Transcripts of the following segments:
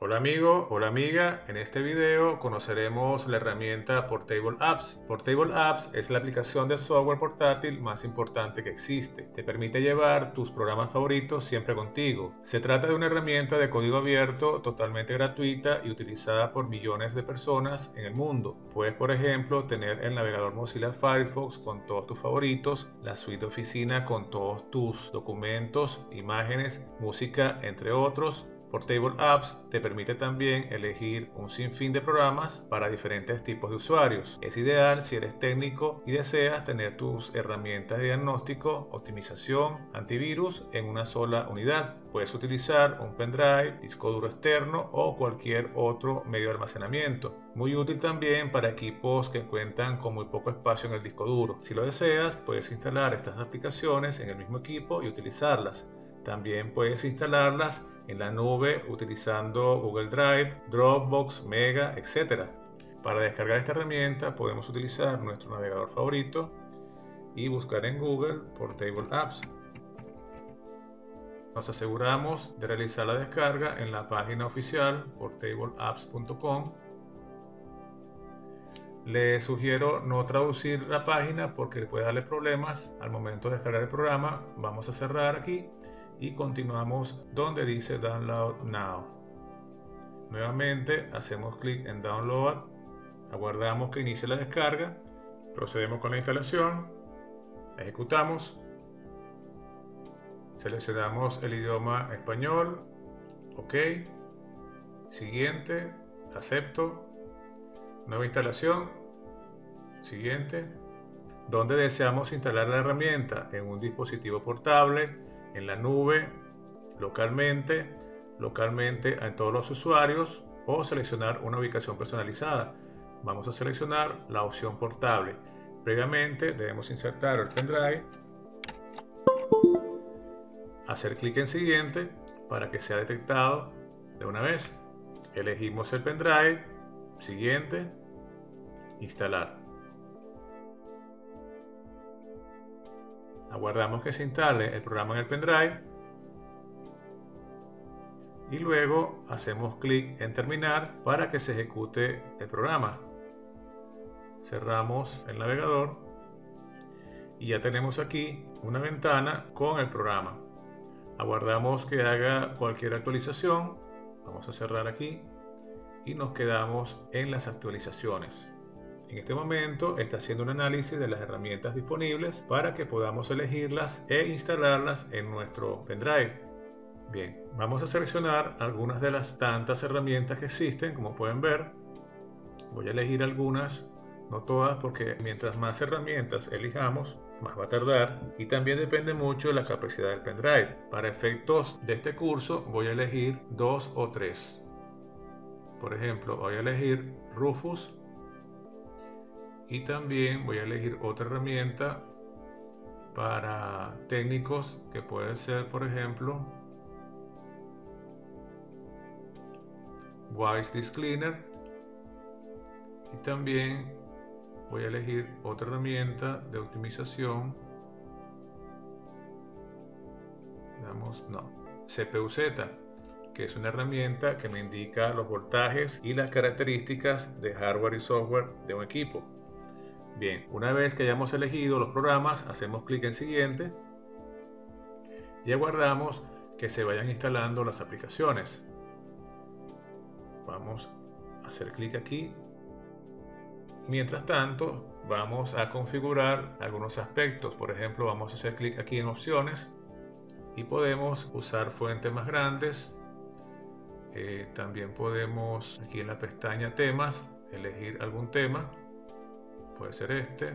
Hola amigo, hola amiga, en este video conoceremos la herramienta Portable Apps. Portable Apps es la aplicación de software portátil más importante que existe. Te permite llevar tus programas favoritos siempre contigo. Se trata de una herramienta de código abierto totalmente gratuita y utilizada por millones de personas en el mundo. Puedes por ejemplo tener el navegador Mozilla Firefox con todos tus favoritos, la suite de oficina con todos tus documentos, imágenes, música entre otros Portable Apps te permite también elegir un sinfín de programas para diferentes tipos de usuarios. Es ideal si eres técnico y deseas tener tus herramientas de diagnóstico, optimización, antivirus en una sola unidad. Puedes utilizar un pendrive, disco duro externo o cualquier otro medio de almacenamiento. Muy útil también para equipos que cuentan con muy poco espacio en el disco duro. Si lo deseas, puedes instalar estas aplicaciones en el mismo equipo y utilizarlas. También puedes instalarlas en la nube utilizando Google Drive, Dropbox, Mega, etc. Para descargar esta herramienta podemos utilizar nuestro navegador favorito y buscar en Google Portable Apps. Nos aseguramos de realizar la descarga en la página oficial portableapps.com. Le sugiero no traducir la página porque puede darle problemas al momento de descargar el programa. Vamos a cerrar aquí y continuamos donde dice Download Now. Nuevamente hacemos clic en Download, aguardamos que inicie la descarga, procedemos con la instalación, ejecutamos, seleccionamos el idioma español, ok, siguiente, acepto, nueva instalación, siguiente, donde deseamos instalar la herramienta en un dispositivo portable, en la nube, localmente, localmente en todos los usuarios o seleccionar una ubicación personalizada. Vamos a seleccionar la opción portable. Previamente debemos insertar el pendrive, hacer clic en siguiente para que sea detectado de una vez. Elegimos el pendrive, siguiente, instalar. Aguardamos que se instale el programa en el pendrive y luego hacemos clic en terminar para que se ejecute el programa. Cerramos el navegador y ya tenemos aquí una ventana con el programa. Aguardamos que haga cualquier actualización. Vamos a cerrar aquí y nos quedamos en las actualizaciones. En este momento está haciendo un análisis de las herramientas disponibles para que podamos elegirlas e instalarlas en nuestro pendrive. Bien, vamos a seleccionar algunas de las tantas herramientas que existen, como pueden ver. Voy a elegir algunas, no todas, porque mientras más herramientas elijamos, más va a tardar y también depende mucho de la capacidad del pendrive. Para efectos de este curso voy a elegir dos o tres. Por ejemplo, voy a elegir Rufus y también voy a elegir otra herramienta para técnicos que puede ser por ejemplo Wise Disk Cleaner. Y también voy a elegir otra herramienta de optimización. Digamos no CPUZ que es una herramienta que me indica los voltajes y las características de hardware y software de un equipo Bien, una vez que hayamos elegido los programas, hacemos clic en siguiente y aguardamos que se vayan instalando las aplicaciones. Vamos a hacer clic aquí. Mientras tanto, vamos a configurar algunos aspectos. Por ejemplo, vamos a hacer clic aquí en opciones y podemos usar fuentes más grandes. Eh, también podemos aquí en la pestaña temas elegir algún tema puede ser este.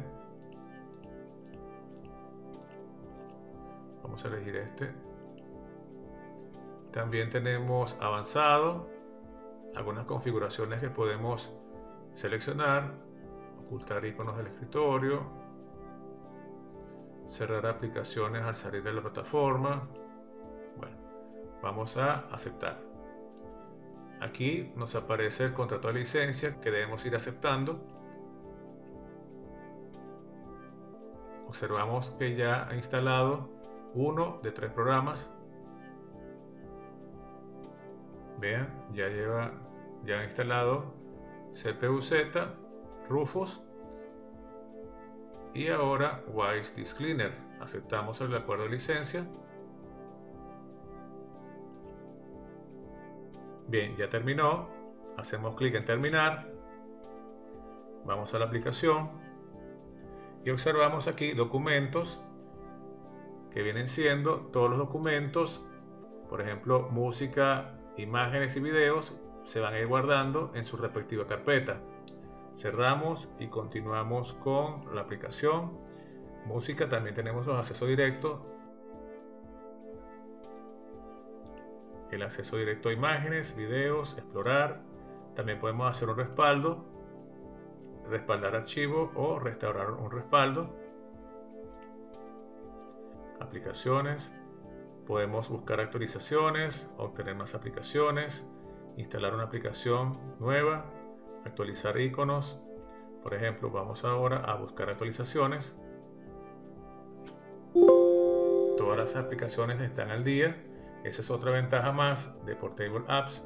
Vamos a elegir este. También tenemos avanzado algunas configuraciones que podemos seleccionar ocultar iconos del escritorio cerrar aplicaciones al salir de la plataforma. Bueno vamos a aceptar. Aquí nos aparece el contrato de licencia que debemos ir aceptando observamos que ya ha instalado uno de tres programas. Vean, ya lleva ya instalado CPU-Z, Rufus y ahora Wise Disk Cleaner. Aceptamos el acuerdo de licencia. Bien, ya terminó. Hacemos clic en terminar. Vamos a la aplicación y observamos aquí documentos que vienen siendo todos los documentos, por ejemplo, música, imágenes y videos, se van a ir guardando en su respectiva carpeta. Cerramos y continuamos con la aplicación. Música, también tenemos los accesos directos. El acceso directo a imágenes, videos, explorar. También podemos hacer un respaldo, respaldar archivo o restaurar un respaldo. Aplicaciones. Podemos buscar actualizaciones, obtener más aplicaciones, instalar una aplicación nueva, actualizar iconos. Por ejemplo, vamos ahora a buscar actualizaciones. Todas las aplicaciones están al día. Esa es otra ventaja más de Portable Apps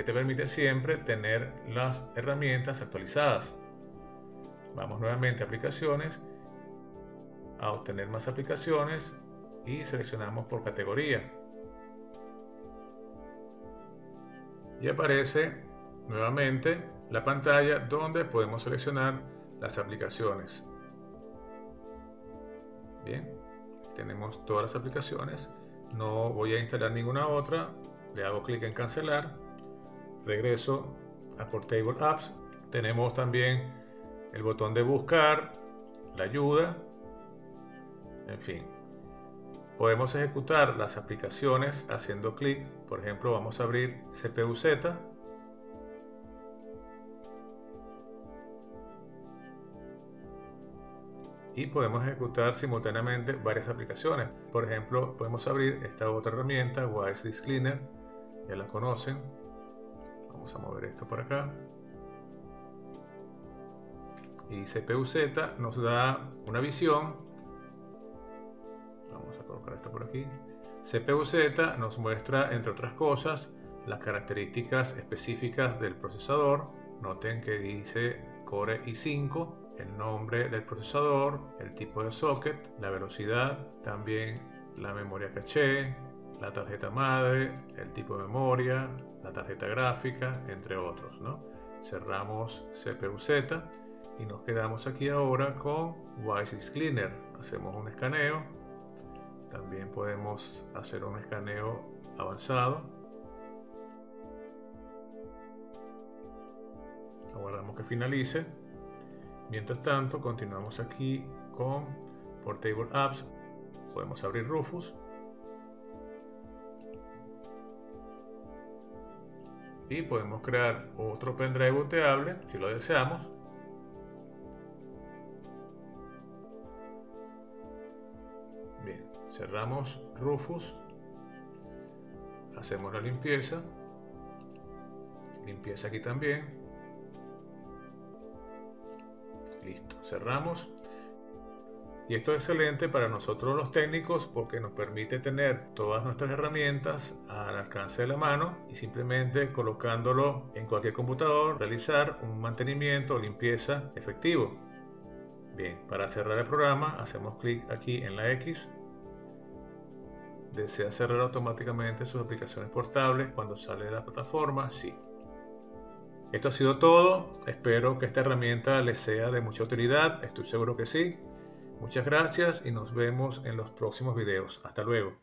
que te permite siempre tener las herramientas actualizadas. Vamos nuevamente a aplicaciones, a obtener más aplicaciones y seleccionamos por categoría. Y aparece nuevamente la pantalla donde podemos seleccionar las aplicaciones. Bien, tenemos todas las aplicaciones. No voy a instalar ninguna otra. Le hago clic en cancelar. Regreso a Portable Apps. Tenemos también el botón de buscar, la ayuda, en fin. Podemos ejecutar las aplicaciones haciendo clic. Por ejemplo, vamos a abrir CPU-Z y podemos ejecutar simultáneamente varias aplicaciones. Por ejemplo, podemos abrir esta otra herramienta, Wise Disk Cleaner, ya la conocen. Vamos a mover esto por acá. Y CPU-Z nos da una visión. Vamos a colocar esto por aquí. CPU-Z nos muestra, entre otras cosas, las características específicas del procesador. Noten que dice Core i5 el nombre del procesador, el tipo de socket, la velocidad, también la memoria caché, la tarjeta madre, el tipo de memoria, la tarjeta gráfica, entre otros. ¿no? Cerramos CPU-Z y nos quedamos aquí ahora con Wise Cleaner. Hacemos un escaneo. También podemos hacer un escaneo avanzado. Aguardamos que finalice. Mientras tanto, continuamos aquí con Portable Apps. Podemos abrir Rufus. Y podemos crear otro pendrive booteable si lo deseamos. Bien, cerramos Rufus. Hacemos la limpieza. Limpieza aquí también Listo, cerramos. Y esto es excelente para nosotros los técnicos porque nos permite tener todas nuestras herramientas al alcance de la mano y simplemente colocándolo en cualquier computador realizar un mantenimiento o limpieza efectivo. Bien, para cerrar el programa hacemos clic aquí en la X. ¿Desea cerrar automáticamente sus aplicaciones portables cuando sale de la plataforma? Sí. Esto ha sido todo. Espero que esta herramienta les sea de mucha utilidad. Estoy seguro que sí. Muchas gracias y nos vemos en los próximos videos. Hasta luego.